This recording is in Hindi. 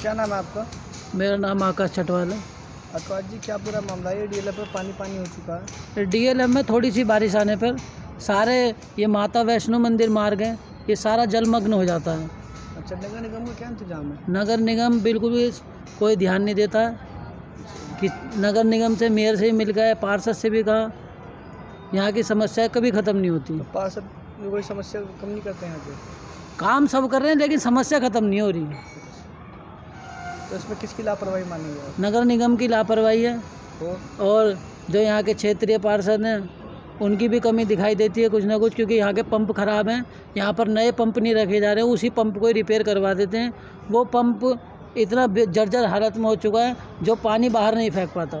क्या नाम है आपका? मेरा नाम आकाश चटवाल है। आकाश जी क्या पूरा मामला है? डीएलएफ पे पानी पानी हो चुका है। डीएलएम में थोड़ी सी बारिश आने पर सारे ये माता वैष्णो मंदिर मार्ग हैं ये सारा जलमग्न हो जाता है। अच्छा नगर निगम का क्या इंतज़ाम है? नगर निगम बिल्कुल भी कोई ध्यान नहीं देता है कि नगर निगम से मेयर से ही मिल गए पार्षद से भी कहा यहाँ की समस्या कभी ख़त्म नहीं होती। तो पार्षद कोई समस्या कम नहीं करते हैं यहाँ पे? काम सब कर रहे हैं लेकिन समस्या ख़त्म नहीं हो रही। है तो इसमें किसकी लापरवाही मानी है नगर निगम की लापरवाही है। तो? और जो यहाँ के क्षेत्रीय पार्षद हैं उनकी भी कमी दिखाई देती है कुछ ना कुछ क्योंकि यहाँ के पंप खराब हैं। यहाँ पर नए पंप नहीं रखे जा रहे हैं उसी पंप को ही रिपेयर करवा देते हैं। वो पंप इतना जर्जर हालत में हो चुका है जो पानी बाहर नहीं फेंक पाता।